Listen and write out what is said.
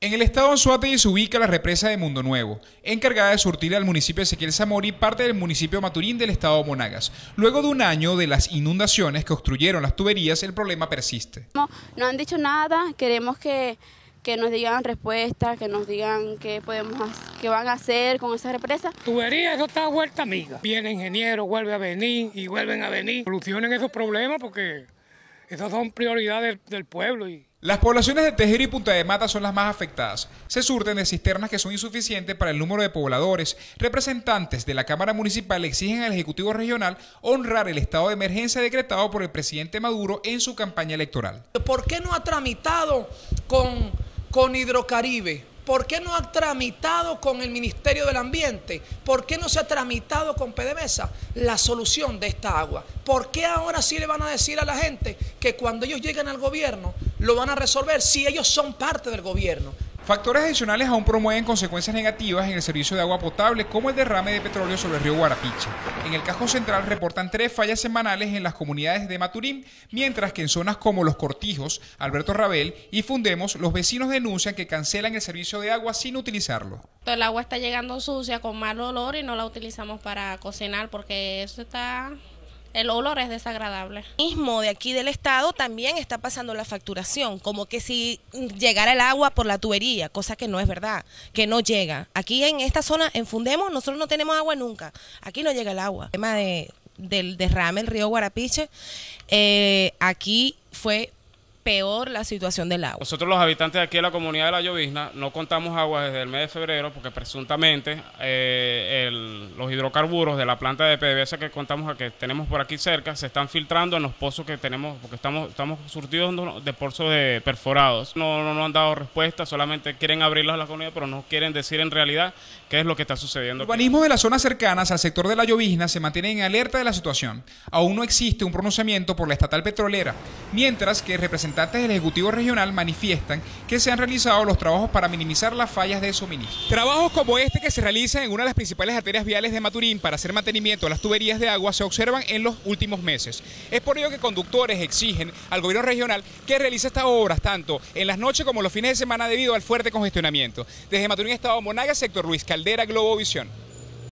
En el estado de Anzuategui se ubica la represa de Mundo Nuevo, encargada de surtir al municipio de Ezequiel Zamori parte del municipio Maturín del estado de Monagas. Luego de un año de las inundaciones que obstruyeron las tuberías, el problema persiste. No, no han dicho nada, queremos que, que nos digan respuestas, que nos digan qué podemos, qué van a hacer con esa represa. Tubería, eso está vuelta amiga. Viene ingeniero, vuelve a venir y vuelven a venir. Solucionen esos problemas porque esas son prioridades del pueblo y las poblaciones de Tejero y Punta de Mata son las más afectadas. Se surten de cisternas que son insuficientes para el número de pobladores. Representantes de la Cámara Municipal exigen al Ejecutivo Regional honrar el estado de emergencia decretado por el presidente Maduro en su campaña electoral. ¿Por qué no ha tramitado con, con Hidrocaribe? ¿Por qué no ha tramitado con el Ministerio del Ambiente? ¿Por qué no se ha tramitado con PDVSA la solución de esta agua? ¿Por qué ahora sí le van a decir a la gente que cuando ellos lleguen al gobierno lo van a resolver si ellos son parte del gobierno? Factores adicionales aún promueven consecuencias negativas en el servicio de agua potable, como el derrame de petróleo sobre el río Guarapiche. En el Cajón Central reportan tres fallas semanales en las comunidades de Maturín, mientras que en zonas como Los Cortijos, Alberto Rabel y Fundemos, los vecinos denuncian que cancelan el servicio de agua sin utilizarlo. El agua está llegando sucia, con mal olor y no la utilizamos para cocinar porque eso está el olor es desagradable. Mismo de aquí del estado también está pasando la facturación, como que si llegara el agua por la tubería, cosa que no es verdad, que no llega. Aquí en esta zona, en Fundemos, nosotros no tenemos agua nunca. Aquí no llega el agua. El tema de, del derrame el río Guarapiche, eh, aquí fue peor la situación del agua. Nosotros los habitantes de aquí de la comunidad de La Llovizna no contamos agua desde el mes de febrero porque presuntamente eh, los hidrocarburos de la planta de PDVSA que contamos que tenemos por aquí cerca se están filtrando en los pozos que tenemos porque estamos estamos surtidos de pozos de perforados. No, no, no han dado respuesta, solamente quieren abrirlos a la comunidad pero no quieren decir en realidad qué es lo que está sucediendo. El urbanismo de las zonas cercanas al sector de La Llovizna se mantiene en alerta de la situación. Aún no existe un pronunciamiento por la estatal petrolera, mientras que representantes representantes del Ejecutivo Regional manifiestan que se han realizado los trabajos para minimizar las fallas de suministro. Trabajos como este que se realizan en una de las principales arterias viales de Maturín para hacer mantenimiento a las tuberías de agua se observan en los últimos meses. Es por ello que conductores exigen al gobierno regional que realice estas obras tanto en las noches como los fines de semana debido al fuerte congestionamiento. Desde Maturín, Estado Monaga, sector Luis Caldera, Globovisión.